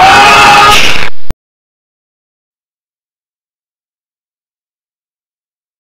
Oh!